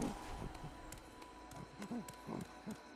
Ha ha ha.